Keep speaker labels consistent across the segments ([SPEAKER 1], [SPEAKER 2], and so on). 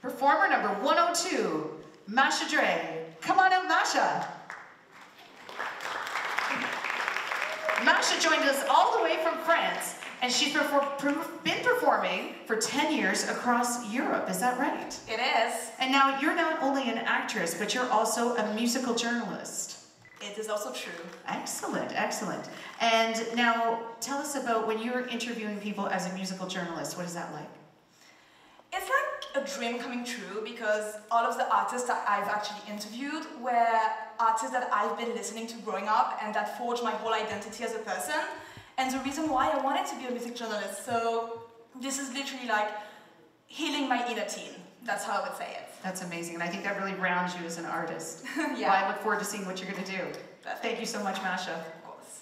[SPEAKER 1] Performer number 102, Masha Dre. Come on out, Masha. Masha joined us all the way from France, and she's been performing for 10 years across Europe. Is that right?
[SPEAKER 2] It is.
[SPEAKER 1] And now you're not only an actress, but you're also a musical journalist.
[SPEAKER 2] It is also true.
[SPEAKER 1] Excellent, excellent. And now tell us about when you're interviewing people as a musical journalist, what is that like?
[SPEAKER 2] A dream coming true because all of the artists that I've actually interviewed were artists that I've been listening to growing up and that forged my whole identity as a person. And the reason why I wanted to be a music journalist. So this is literally like healing my inner teen. That's how I would say it.
[SPEAKER 1] That's amazing, and I think that really rounds you as an artist.
[SPEAKER 2] yeah.
[SPEAKER 1] Well, I look forward to seeing what you're going to do.
[SPEAKER 2] Perfect.
[SPEAKER 1] Thank you so much, Masha.
[SPEAKER 2] Of course.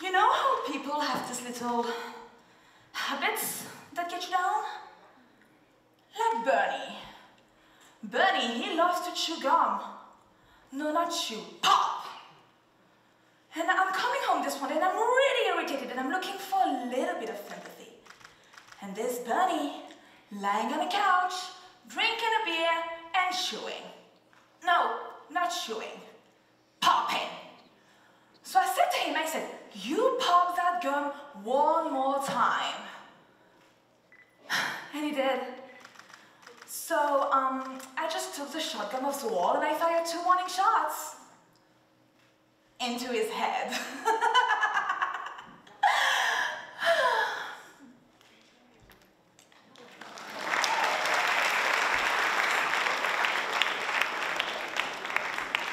[SPEAKER 2] You know people have these little habits that get you down? Like Bernie. Bernie, he loves to chew gum. No, not chew, pop. And I'm coming home this one and I'm really irritated and I'm looking for a little bit of sympathy. And there's Bernie lying on a couch, drinking a beer and chewing. No, not chewing, popping. So I said to him, I said, you pop that one more time. And he did. So um, I just took the shotgun off the wall and I fired two warning shots into his head.